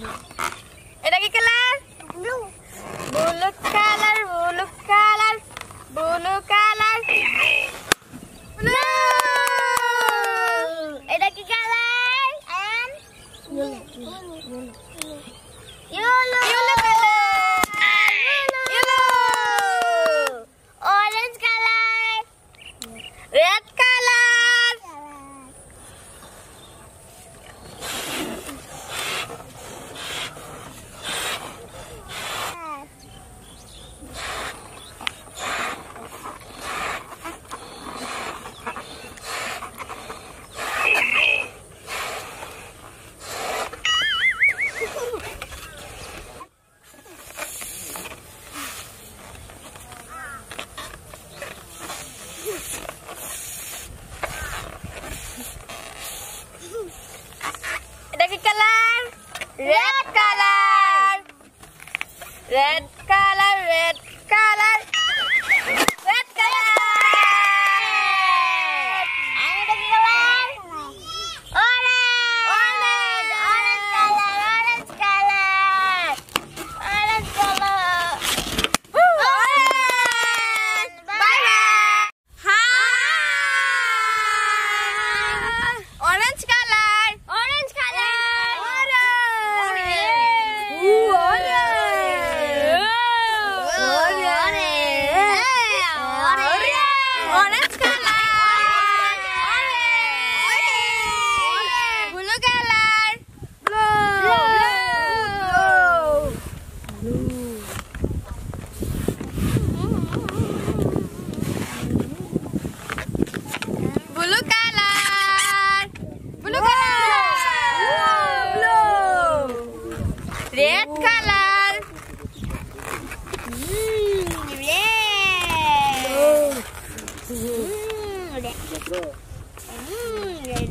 Yeah. Red color, red color. let's go. Mmm, you're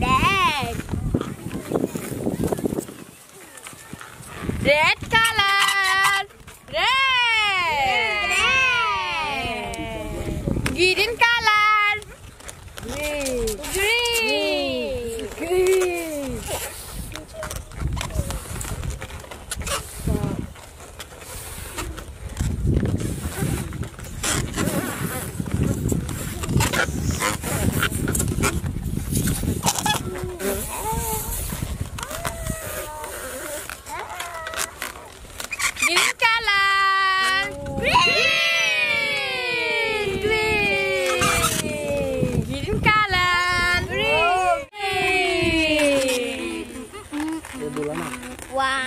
One,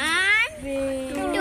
two,